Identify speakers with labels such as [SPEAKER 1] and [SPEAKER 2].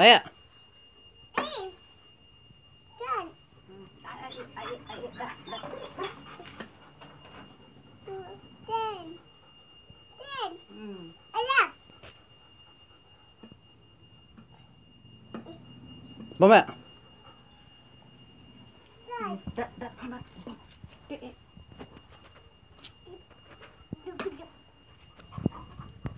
[SPEAKER 1] Aya.
[SPEAKER 2] Eh. Yan.
[SPEAKER 3] Ay, ay, ay, ay, da,
[SPEAKER 2] Ala.
[SPEAKER 1] Mamaya.
[SPEAKER 2] Yan.